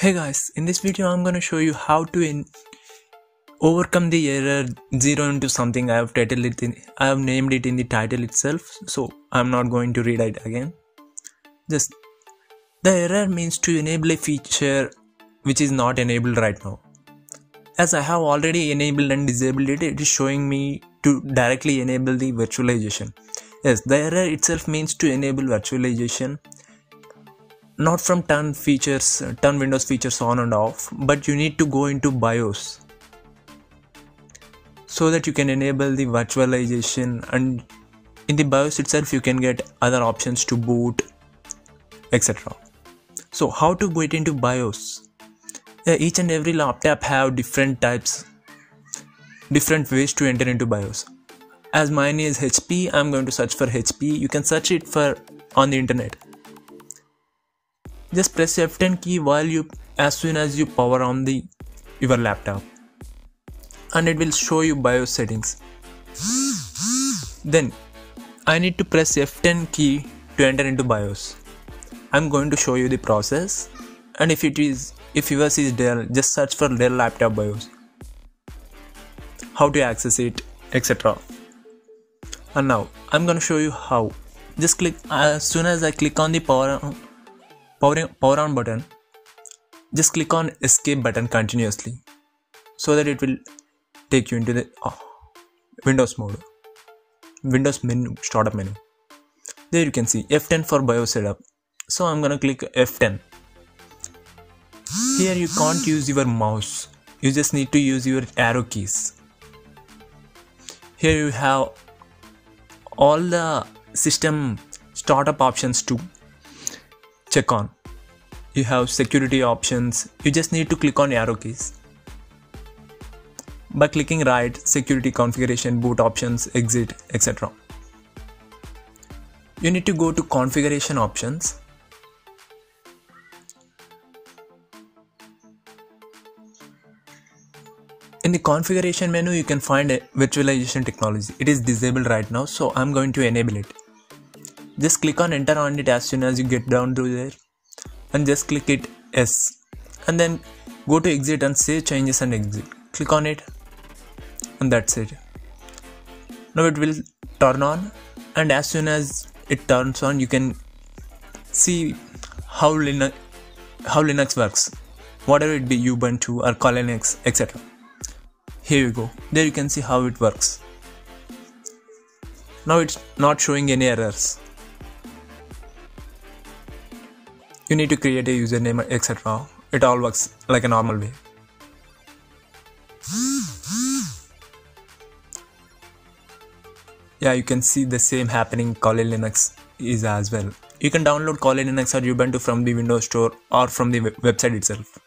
Hey guys, in this video I'm gonna show you how to overcome the error 0 into something I have titled it in I have named it in the title itself so I'm not going to read it again. Just the error means to enable a feature which is not enabled right now. As I have already enabled and disabled it, it is showing me to directly enable the virtualization. Yes, the error itself means to enable virtualization not from turn features turn windows features on and off but you need to go into bios so that you can enable the virtualization. And in the bios itself you can get other options to boot etc so how to get into bios? Yeah, each and every laptop have different types different ways to enter into bios. As mine is hp i'm going to search for hp you can search it for on the internet just press F10 key while you as soon as you power on the your laptop. And it will show you BIOS settings. Then I need to press F10 key to enter into BIOS. I'm going to show you the process. And if it is if yours is Dell just search for Dell laptop BIOS. How to access it etc and now I'm gonna show you how. Just click as soon as I click on the power power, power on button. Just click on escape button continuously so that it will take you into the oh, windows mode. Windows menu startup menu. There you can see f10 for bios setup. So i'm gonna click f10 here you can't use your mouse. You just need to use your arrow keys. Here you have all the system startup options too check on. You have security options. You just need to click on arrow keys. By clicking right security configuration boot options exit etc you need to go to configuration options. In the configuration menu you can find a virtualization technology. It is disabled right now so i'm going to enable it just click on enter on it as soon as you get down to there. And just click it yes. And then go to exit and save changes and exit. Click on it. And that's it. Now it will turn on. And as soon as it turns on you can see how linux how linux works. Whatever it be ubuntu or linux etc here you go. There you can see how it works. Now it's not showing any errors you need to create a username etc it all works like a normal way. Yeah you can see the same happening Kali Linux is as well. You can download Kali Linux or Ubuntu from the Windows Store or from the website itself